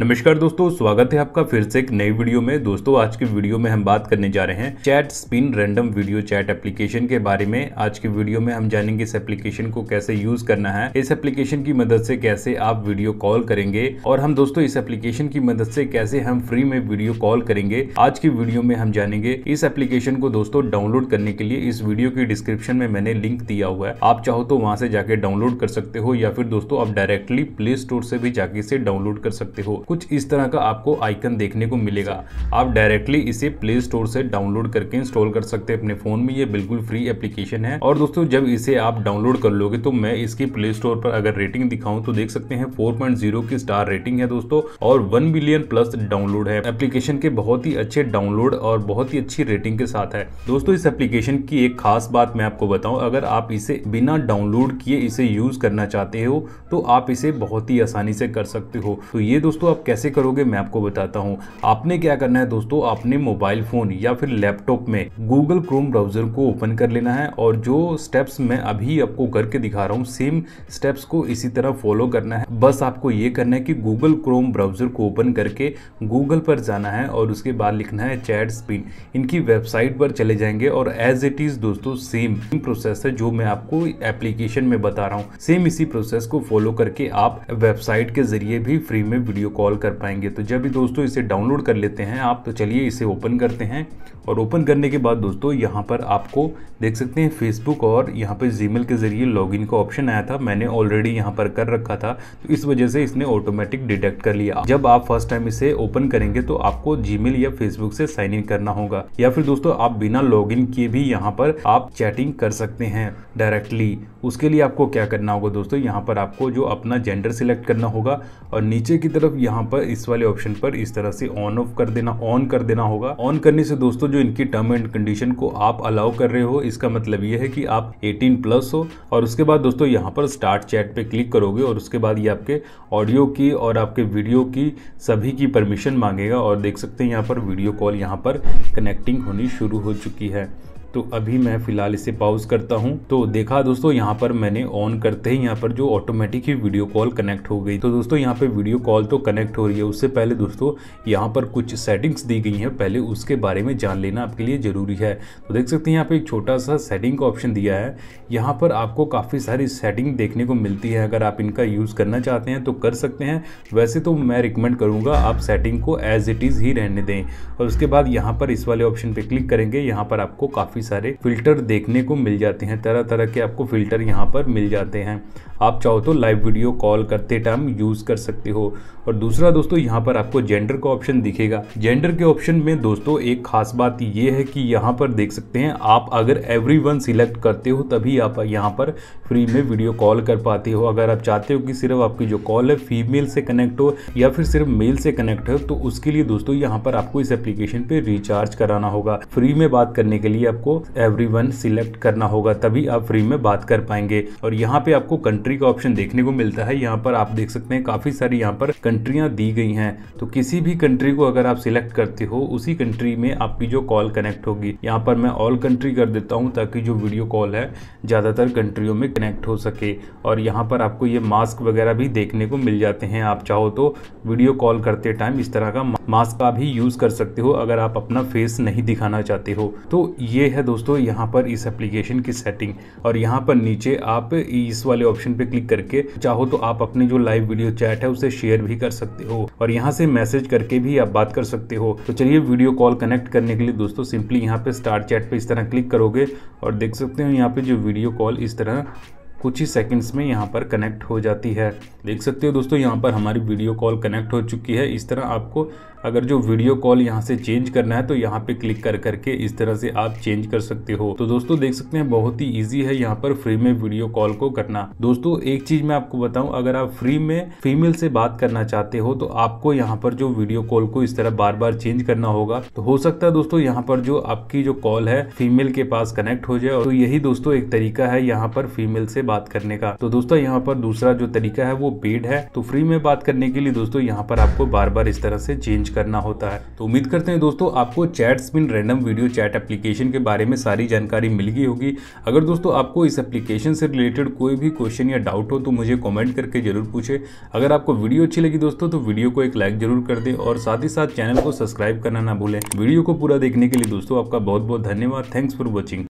नमस्कार दोस्तों, स्वागत है आपका फिर से एक नई वीडियो में। दोस्तों, आज के वीडियो में हम बात करने जा रहे हैं chat spin random video chat application के बारे में। आज के वीडियो में हम जानेंगे इस एप्लीकेशन को कैसे यूज़ करना है, इस एप्लीकेशन की मदद से कैसे आप वीडियो कॉल करेंगे, और हम दोस्तों, इस एप्लीकेशन की मदद से कैसे हम फ्री में वीडियो कॉल करेंगे। आज की वीडियो में हम जानेंगे इस एप्लीकेशन को दोस्तों डाउनलोड करने के लिए। इस वीडियो की डिस्क्रिप्शन में मैंने लिंक दिया हुआ है। आप चाहो तो वहाँ से जाके डाउनलोड कर सकते हो, या फिर दोस्तों, आप डायरेक्टली प्ले स्टोर से भी जाके इसे डाउनलोड कर सकते हो। कुछ इस तरह का आपको आइकन देखने को मिलेगा। आप डायरेक्टली इसे प्ले स्टोर से डाउनलोड करके इंस्टॉल कर सकते हैं। अपने फ़ोन में ये बिल्कुल फ्री एप्लीकेशन है। और दोस्तों, जब इसे आप डाउनलोड कर लोगे तो मैं इसकी प्ले स्टोर पर अगर रेटिंग दिखाऊँ तो देख सकते हैं 4.0 की स्टार रेटिंग है दोस्तों, और 1 मिलियन प्लस डाउनलोड है। एप्लीकेशन के बहुत ही अच्छे डाउनलोड और बहुत ही अच्छी रेटिंग के साथ है। दोस्तों, इस एप्लीकेशन की एक खास बात मैं आपको बताऊँ, अगर आप इसे बिना डाउनलोड किए इसे यूज़ करना चाहते हो तो आप इसे बहुत ही आसानी से कर सकते हो। तो ये दोस्तों आप कैसे करोगे मैं आपको बताता हूँ। आपने क्या करना है दोस्तों अपने मोबाइल फ़ोन या फिर लैपटॉप में गूगल क्रोम ब्राउज़र को ओपन कर लेना है और जो स्टेप्स मैं अभी आपको करके दिखा रहा हूँ सेम स्टेप्स को इसी तरह फॉलो करना है। बस आपको ये करना है कि गूगल क्रोम ब्राउज़र को ओपन करके गूगल पर जाना है और उसके बाद लिखना है चैट स्पिन इनकी वेबसाइट पर चले जाएँगे और एज इट इज़ दोस्तों सेम प्रोसेस है जो मैं आपको एप्लीकेशन में बता रहा हूँ। सेम इसी प्रोसेस को फॉलो करके आप वेबसाइट के ज़रिए भी फ्री में वीडियो कॉल कर पाएँगे। तो जब भी दोस्तों इसे डाउनलोड कर लेते हैं, आप तो चलिए इसे ओपन करते हैं। और ओपन करने के बाद दोस्तों, यहाँ पर आपको देख सकते हैं फेसबुक और यहाँ पर जीमेल के ज़रिए लॉगिन का ऑप्शन आया था। मैंने ऑलरेडी यहाँ पर कर रखा था। तो इस वजह से इसने ऑटोमेटिक डिटेक्ट कर लिया। जब आप फ़र्स्ट टाइम इसे ओपन करेंगे तो आपको जीमेल या फेसबुक से साइन इन करना होगा। या फिर दोस्तों, आप बिना लॉग किए भी यहाँ पर आप चैटिंग कर सकते हैं डायरेक्टली उसके लिए आपको क्या करना होगा दोस्तों, यहाँ पर आपको जो अपना जेंडर सिलेक्ट करना होगा और नीचे की तरफ़ यहाँ पर इस वाले ऑप्शन पर इस तरह से ऑन ऑफ़ कर देना ऑन कर देना होगा। ऑन करने से दोस्तों, जो इनकी टर्म एंड कंडीशन को आप अलाउ कर रहे हो, इसका मतलब ये है कि आप 18 प्लस हो और उसके बाद दोस्तों यहाँ पर स्टार्ट चैट पे क्लिक करोगे और उसके बाद ये आपके ऑडियो की और आपके वीडियो की सभी की परमिशन मांगेगा और देख सकते हैं यहाँ पर वीडियो कॉल यहाँ पर कनेक्टिंग होनी शुरू हो चुकी है। तो अभी मैं फ़िलहाल इसे पॉज करता हूँ। तो देखा दोस्तों, यहाँ पर मैंने ऑन करते ही यहाँ पर जो ऑटोमेटिक ही वीडियो कॉल कनेक्ट हो गई। तो दोस्तों, यहाँ पे वीडियो कॉल तो कनेक्ट हो रही है। उससे पहले दोस्तों, यहाँ पर कुछ सेटिंग्स दी गई हैं। पहले उसके बारे में जान लेना आपके लिए ज़रूरी है। तो देख सकते हैं, यहाँ पर एक छोटा सा सेटिंग का ऑप्शन दिया है। यहाँ पर आपको काफ़ी सारी सेटिंग देखने को मिलती है। अगर आप इनका यूज़ करना चाहते हैं तो कर सकते हैं। वैसे तो मैं रिकमेंड करूँगा, आप सेटिंग को एज इट इज़ ही रहने दें। और उसके बाद यहाँ पर इस वाले ऑप्शन पर क्लिक करेंगे। यहाँ पर आपको काफ़ी काफ़ी सारे फ़िल्टर देखने को मिल जाते हैं तरह तरह के आपको फ़िल्टर यहाँ पर मिल जाते हैं। आप चाहो तो लाइव वीडियो कॉल करते टाइम यूज़ कर सकते हो। और दूसरा दोस्तों, यहाँ पर आपको जेंडर का ऑप्शन दिखेगा। जेंडर के ऑप्शन में दोस्तों, एक खास बात ये है कि यहाँ पर देख सकते हैं, आप अगर एवरी वन सिलेक्ट करते हो, तभी आप यहाँ पर फ्री में वीडियो कॉल कर पाते हो। अगर आप चाहते हो कि सिर्फ़ आपकी जो कॉल है फीमेल से कनेक्ट हो, या फिर सिर्फ़ मेल से कनेक्ट हो तो उसके लिए दोस्तों, यहाँ पर आपको इस एप्लीकेशन पे रिचार्ज कराना होगा। फ्री में बात करने के लिए आपको एवरी वन सिलेक्ट करना होगा, तभी आप फ्री में बात कर पाएँगे। और यहाँ पे आपको कंट्री का ऑप्शन देखने को मिलता है। यहाँ पर आप देख सकते हैं, काफ़ी सारी यहाँ पर कंट्रियाँ दी गई हैं। तो किसी भी कंट्री को अगर आप सिलेक्ट करते हो, उसी कंट्री में आपकी जो कॉल कनेक्ट होगी, यहाँ पर मैं ऑल कंट्री कर देता हूँ, ताकि जो वीडियो कॉल है, ज़्यादातर कंट्रियों में कनेक्ट हो सके। और यहाँ पर आपको ये मास्क वगैरह भी देखने को मिल जाते हैं। आप चाहो तो वीडियो कॉल करते टाइम इस तरह का मास्क का भी यूज़ कर सकते हो, अगर आप अपना फेस नहीं दिखाना चाहते हो। तो ये है दोस्तों, यहाँ पर इस एप्लीकेशन की सेटिंग और यहाँ पर नीचे आप इस वाले ऑप्शन पे क्लिक करके चाहो तो आप अपनी जो लाइव वीडियो चैट है उसे शेयर भी कर सकते हो। और यहाँ से मैसेज करके भी आप बात कर सकते हो। तो चलिए वीडियो कॉल कनेक्ट करने के लिए दोस्तों सिंपली यहाँ पे स्टार चैट पे इस तरह क्लिक करोगे और देख सकते हो यहाँ पे जो वीडियो कॉल इस तरह कुछ ही सेकंड्स में यहाँ पर कनेक्ट हो जाती है। देख सकते हो दोस्तों, यहाँ पर हमारी वीडियो कॉल कनेक्ट हो चुकी है। इस तरह आपको अगर जो वीडियो कॉल यहाँ से चेंज करना है तो यहाँ पे क्लिक कर करके इस तरह से आप चेंज कर सकते हो। तो दोस्तों, देख सकते हैं, बहुत ही इजी है यहाँ पर फ्री में वीडियो कॉल को करना। दोस्तों, एक चीज़ मैं आपको बताऊँ, अगर आप फ्री में फीमेल से बात करना चाहते हो तो आपको यहाँ पर जो वीडियो कॉल को इस तरह बार बार चेंज करना होगा। तो हो सकता है दोस्तों, यहाँ पर जो आपकी जो कॉल है फीमेल के पास कनेक्ट हो जाए। तो यही दोस्तों एक तरीका है, यहाँ पर फीमेल से बात करने का। तो दोस्तों, यहाँ पर दूसरा जो तरीका है, वो पेड है। तो फ्री में बात करने के लिए दोस्तों, यहाँ पर आपको बार बार इस तरह से चेंज करना होता है। तो उम्मीद करते हैं दोस्तों, आपको chat spin random video chat application के बारे में सारी जानकारी मिल गई होगी। अगर दोस्तों, आपको इस एप्लीकेशन से रिलेटेड कोई भी क्वेश्चन या डाउट हो तो मुझे कॉमेंट करके ज़रूर पूछे। अगर आपको वीडियो अच्छी लगी दोस्तों तो वीडियो को एक लाइक ज़रूर कर दे और साथ ही साथ चैनल को सब्सक्राइब करना ना भूलें। वीडियो को पूरा देखने के लिए दोस्तों, आपका बहुत बहुत धन्यवाद। Thanks for watching